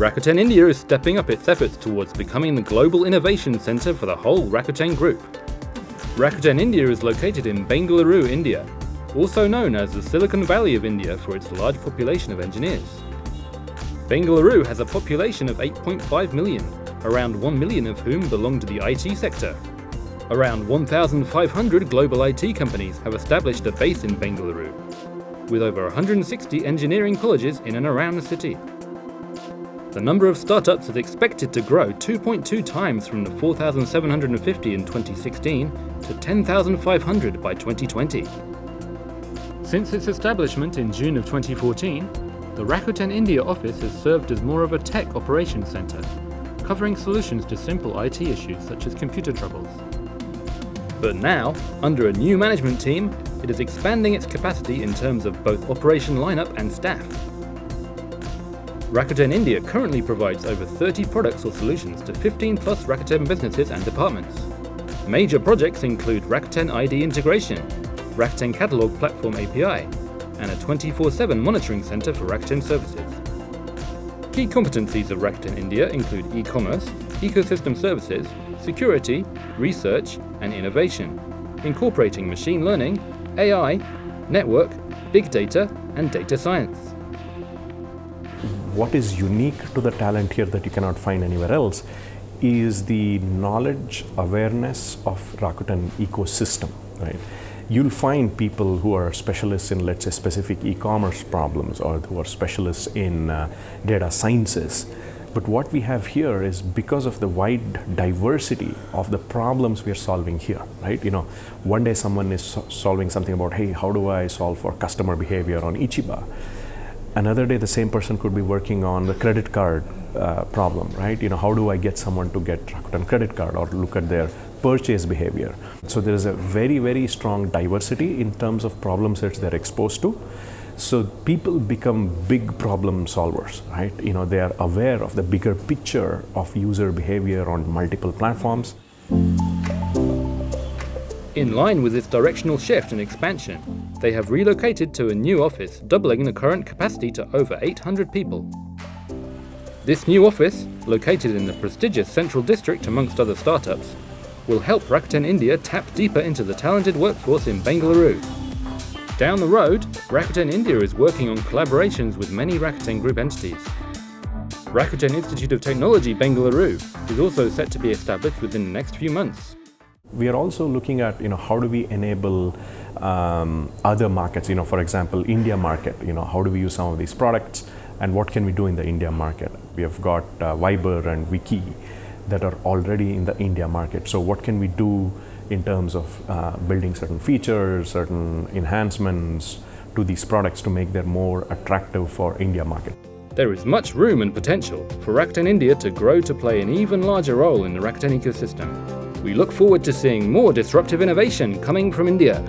Rakuten India is stepping up its efforts towards becoming the global innovation center for the whole Rakuten Group. Rakuten India is located in Bengaluru, India, also known as the Silicon Valley of India for its large population of engineers. Bengaluru has a population of 8.5 million, around 1 million of whom belong to the IT sector. Around 1,500 global IT companies have established a base in Bengaluru, with over 160 engineering colleges in and around the city. The number of startups is expected to grow 2.2 times from the 4,750 in 2016 to 10,500 by 2020. Since its establishment in June of 2014, the Rakuten India office has served as more of a tech operations center, covering solutions to simple IT issues such as computer troubles. But now, under a new management team, it is expanding its capacity in terms of both operation lineup and staff. Rakuten India currently provides over 30 products or solutions to 15 plus Rakuten businesses and departments. Major projects include Rakuten ID integration, Rakuten Catalog Platform API, and a 24-7 monitoring center for Rakuten services. Key competencies of Rakuten India include e-commerce, ecosystem services, security, research, and innovation, incorporating machine learning, AI, network, big data, and data science what is unique to the talent here that you cannot find anywhere else is the knowledge awareness of Rakuten ecosystem, right? You'll find people who are specialists in, let's say, specific e-commerce problems or who are specialists in uh, data sciences. But what we have here is because of the wide diversity of the problems we are solving here, right? You know, one day someone is so solving something about, hey, how do I solve for customer behavior on Ichiba? another day the same person could be working on the credit card uh, problem, right? You know, how do I get someone to get Rakuten credit card or look at their purchase behavior? So there is a very, very strong diversity in terms of problem sets they're exposed to. So people become big problem solvers, right? You know, they are aware of the bigger picture of user behavior on multiple platforms. In line with this directional shift and expansion, they have relocated to a new office, doubling the current capacity to over 800 people. This new office, located in the prestigious Central District amongst other startups, will help Rakuten India tap deeper into the talented workforce in Bengaluru. Down the road, Rakuten India is working on collaborations with many Rakuten Group entities. Rakuten Institute of Technology Bengaluru is also set to be established within the next few months. We are also looking at, you know, how do we enable um, other markets, you know, for example, India market, you know, how do we use some of these products and what can we do in the India market? We have got uh, Viber and Viki that are already in the India market. So what can we do in terms of uh, building certain features, certain enhancements to these products to make them more attractive for India market? There is much room and potential for Rakuten India to grow to play an even larger role in the Rakuten ecosystem. We look forward to seeing more disruptive innovation coming from India.